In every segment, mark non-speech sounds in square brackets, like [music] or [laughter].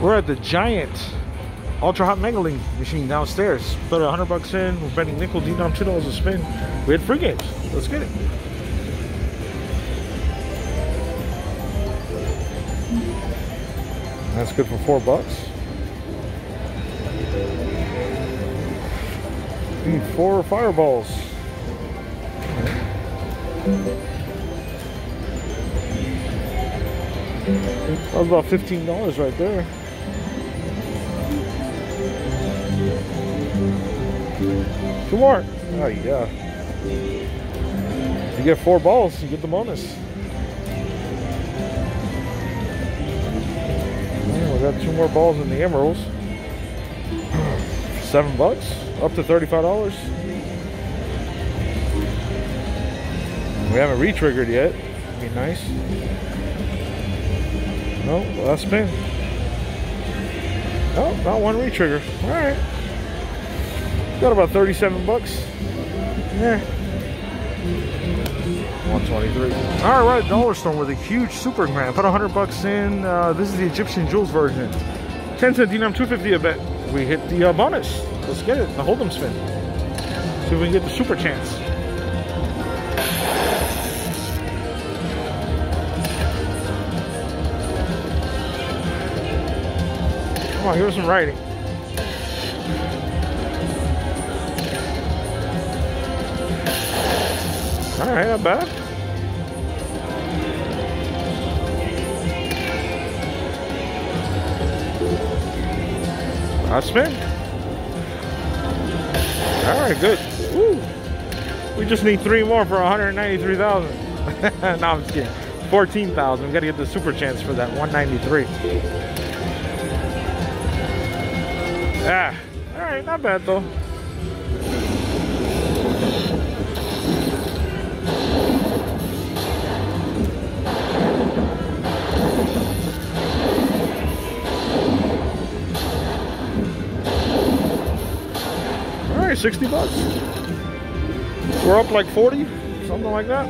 We're at the giant Ultra Hot Mega Link machine downstairs. Put a hundred bucks in. We're betting nickel denom two dollars a spin. We had free games. Let's get it. That's good for four bucks. Four fireballs. That was about $15 right there. Two more. Oh, yeah. You get four balls, you get the bonus. Yeah, we got two more balls in the emeralds. [clears throat] Seven bucks, up to $35. We haven't re-triggered yet. Be nice. No, last spin. No, not one re-trigger. All right. Got about 37 bucks. Yeah. 123. All right, right, Dollar Storm with a huge super grand. Put 100 bucks in. Uh, this is the Egyptian Jewels version. 10 cent denom, 250 a bet. We hit the uh, bonus. Let's get it. The hold'em spin. See if we can get the super chance. Come on, give us some writing. All right, not bad. Last spin. All right, good. Woo. We just need three more for 193,000. [laughs] no, I'm just kidding. 14,000. We got to get the super chance for that 193. Ah, all right, not bad though. Right, 60 bucks. We're up like 40, something like that.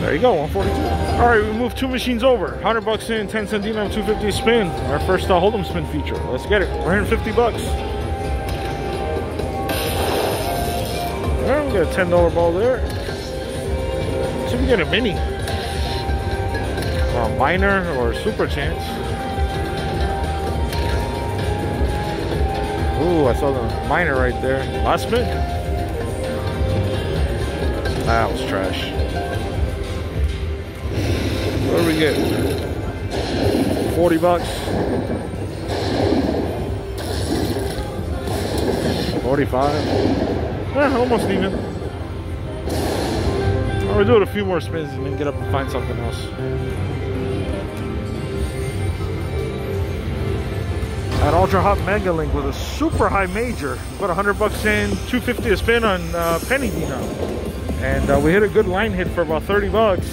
There you go, 142. All right, we moved two machines over. 100 bucks in, 10 cent denom, 250 spin. Our first uh, hold'em spin feature. Let's get it. 150 bucks. Right, we got a $10 ball there. If we get a mini. A minor or a super chance. Ooh, I saw the minor right there. Last spin. That was trash. What do we get? 40 bucks. 45. Eh, almost even. I'll do it a few more spins and then get up and find something else. An Ultra Hot Mega Link with a super high major. Put 100 bucks in, 250 a spin on uh, penny denom. And uh, we hit a good line hit for about 30 bucks.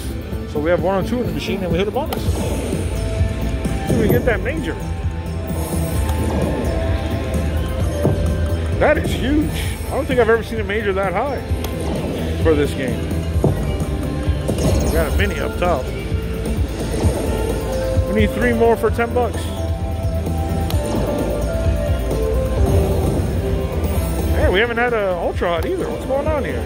So we have one on two in the machine and we hit a bonus. So we get that major. That is huge. I don't think I've ever seen a major that high for this game. We got a mini up top. We need three more for 10 bucks. Hey, we haven't had an ultra hot either. What's going on here?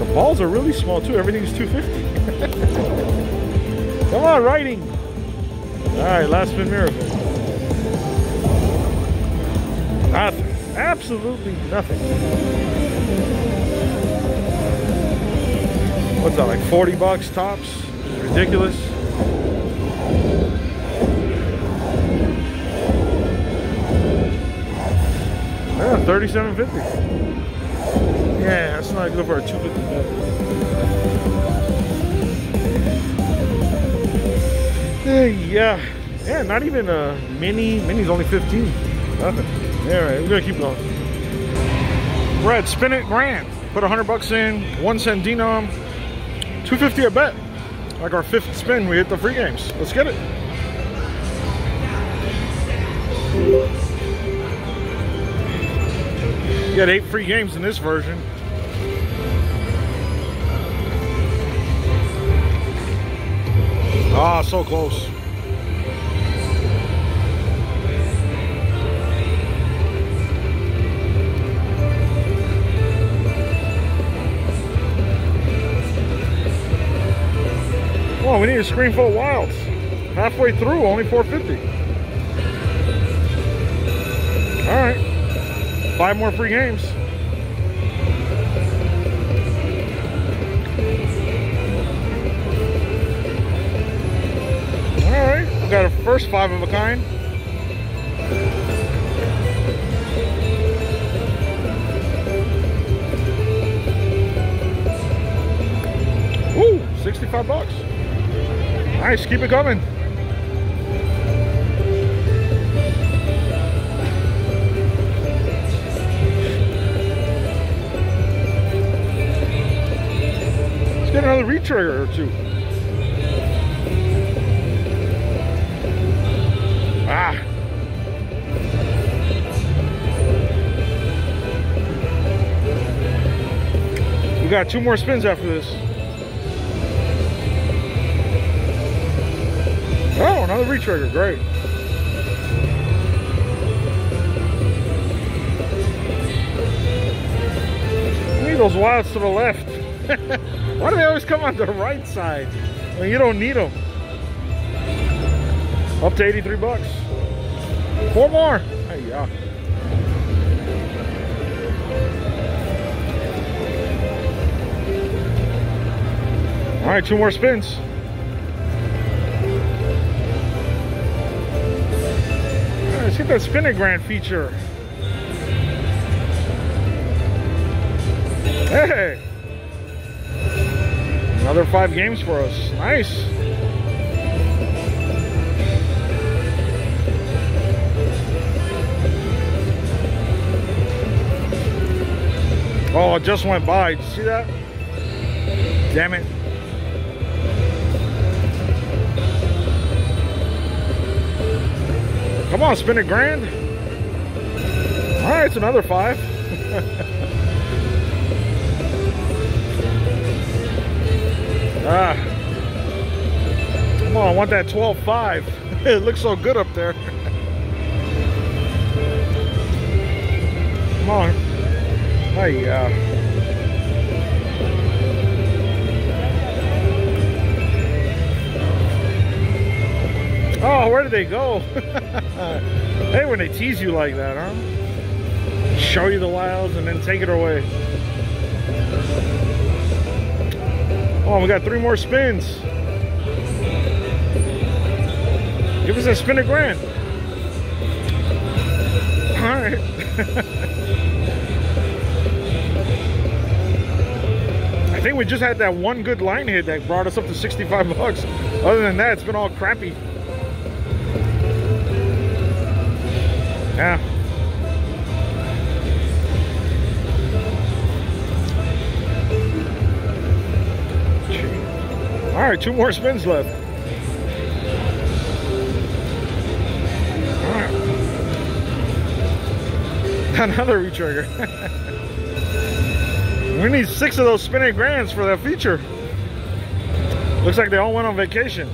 The balls are really small too. Everything's 250. [laughs] Come on, writing. All right, last spin miracle. Nothing. Absolutely nothing. What's that, like 40 bucks tops? Ridiculous. 37.50. Yeah, that's not good for a 250 bet. Yeah, yeah, not even a mini. Mini's only 15. Nothing. All right, we're gonna keep going. Red, spin it grand. Put 100 bucks in, one cent denom, 250 a bet. Like our fifth spin, we hit the free games. Let's get it. Get got eight free games in this version. Ah, so close. Well, we need a screen full of wilds. Halfway through, only 450. All right. Five more free games. All right. We got a first five of a kind. Ooh, 65 bucks. Nice, keep it coming. Retrigger or two. Ah. We got two more spins after this. Oh, another retrigger, great. Those wilds to the left. [laughs] Why do they always come on the right side when you don't need them? Up to 83 bucks. Four more. Hey, yeah. All right, two more spins. Let's get that Spin It Grand feature. Hey! Another five games for us. Nice. Oh, it just went by. Did you see that? Damn it. Come on, spin it grand. All right, it's another five. [laughs] ah. Come on, I want that 12-5. [laughs] it looks so good up there. Come on. Hey, yeah. Oh, where did they go? [laughs] hey, when they tease you like that, huh? Show you the wilds and then take it away. Oh, we got three more spins. Give us a spin it grand. All right. [laughs] I think we just had that one good line hit that brought us up to 65 bucks. Other than that, it's been all crappy. Yeah. All right, two more spins left. All right. [laughs] Another retrigger. [laughs] we need six of those spinning grands for that feature. Looks like they all went on vacation.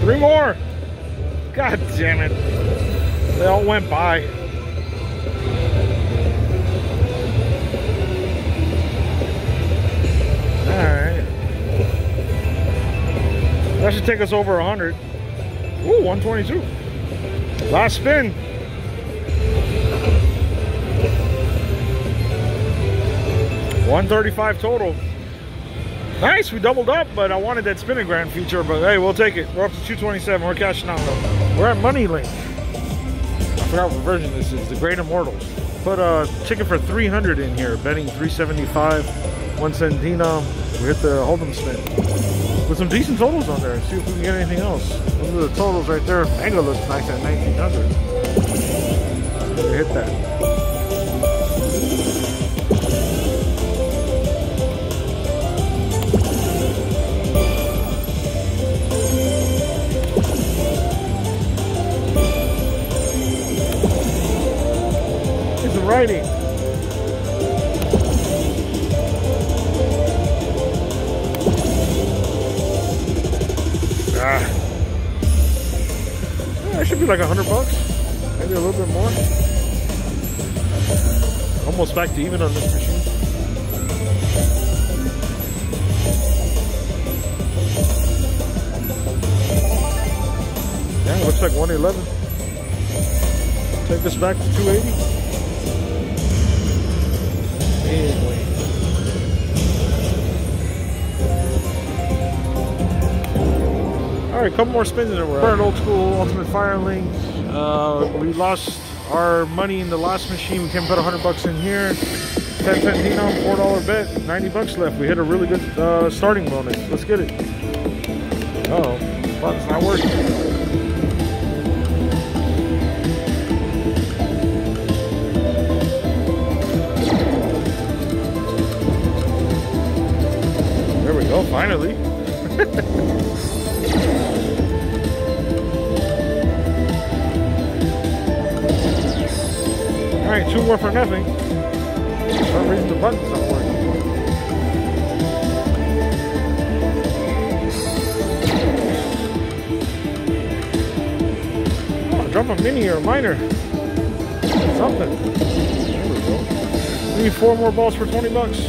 Three more. God damn it. They all went by. That should take us over 100. Ooh, 122. Last spin. One thirty-five total. Nice, we doubled up, but I wanted that spinning grand feature, but hey, we'll take it. We're up to 227. We're cashing out though. We're at Money Link. I forgot what version this is. The Great Immortals. Put a ticket for 300 in here, betting 375, one cent denom. We hit the Hold'em spin. With some decent totals on there. See if we can get anything else. Those are the totals right there. Mega looks nice at 1900. We hit that. writing. Should be like a hundred bucks, maybe a little bit more. Almost back to even on this machine. Yeah, looks like 111. Take this back to 280. All right, a couple more spins in and we're an old school Ultimate Fire Link. Uh, we lost our money in the last machine. We can put 100 bucks in here. 10 Fantino, $4 bet, 90 bucks left. We hit a really good uh, starting bonus. Let's get it. Uh oh, button's not working. There we go, finally. [laughs] two more for nothing. For some reason the button's not working. Oh, drop a mini or a minor. Something. We go. Need four more balls for 20 bucks.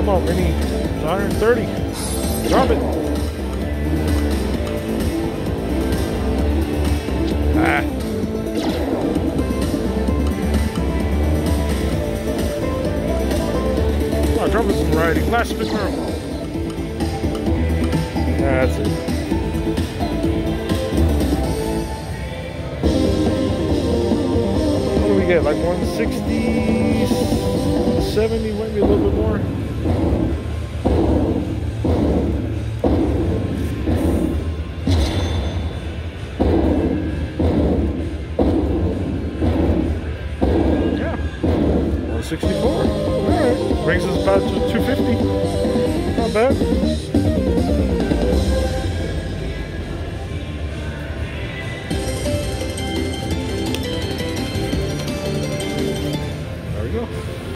Come on, Mini. 130. Drop it. Ah. Come on, drop it some variety. Last spin miracle. That's it. What do we get? Like 160, 70, maybe a little bit more. Yeah. 164. Alright. Brings us about to 250. Not bad.